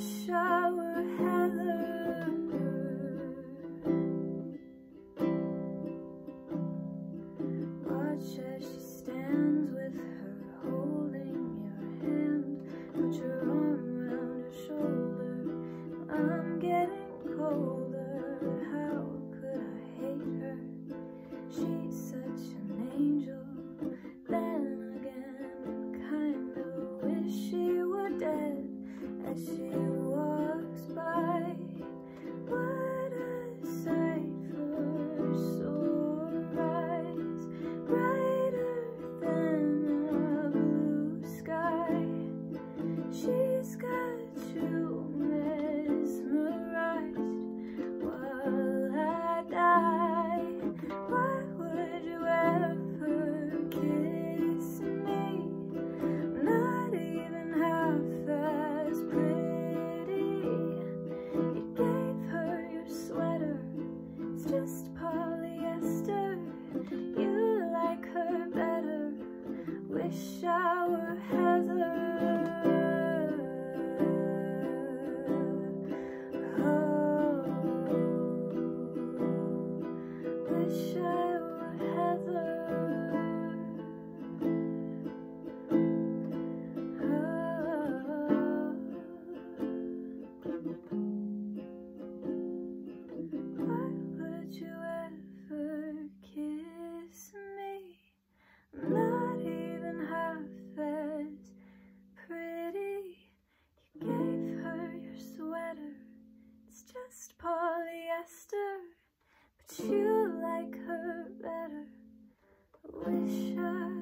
wish I were Heather Watch as she stands with her holding your hand. Put your arm around her shoulder. I'm getting cold shut you like her better. Wish I